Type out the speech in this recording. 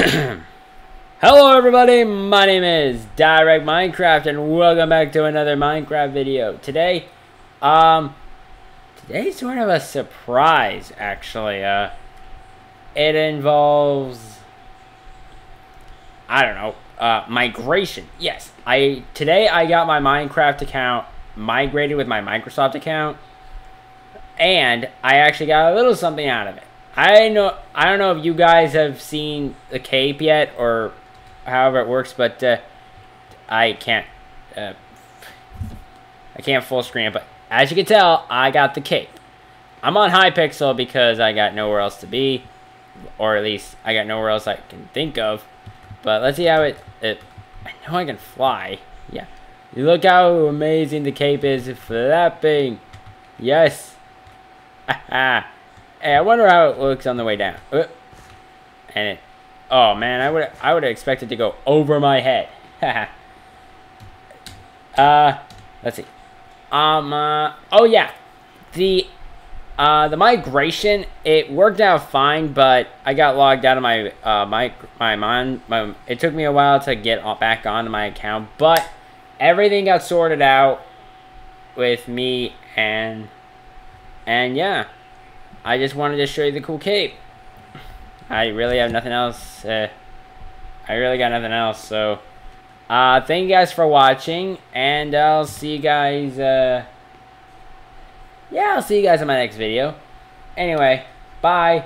Hello everybody, my name is Direct Minecraft and welcome back to another Minecraft video. Today, um, today's sort of a surprise actually. Uh, it involves, I don't know, uh, migration. Yes, I, today I got my Minecraft account migrated with my Microsoft account and I actually got a little something out of it. I know I don't know if you guys have seen the cape yet or however it works, but uh, I can't uh, I can't full screen. But as you can tell, I got the cape. I'm on Hypixel because I got nowhere else to be, or at least I got nowhere else I can think of. But let's see how it. it I know I can fly. Yeah. Look how amazing the cape is flapping. Yes. Hey, I wonder how it looks on the way down. Uh, and it, oh man, I would I would have expected to go over my head. uh, let's see. Um, uh, oh yeah, the uh, the migration it worked out fine, but I got logged out of my uh my my my. It took me a while to get back onto my account, but everything got sorted out with me and and yeah. I just wanted to show you the cool cape. I really have nothing else. Uh, I really got nothing else. So, uh, thank you guys for watching, and I'll see you guys. Uh, yeah, I'll see you guys in my next video. Anyway, bye.